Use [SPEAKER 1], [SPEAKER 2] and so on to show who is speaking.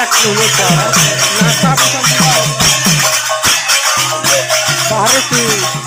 [SPEAKER 1] रखते हुए नाश्ता भी बाहर से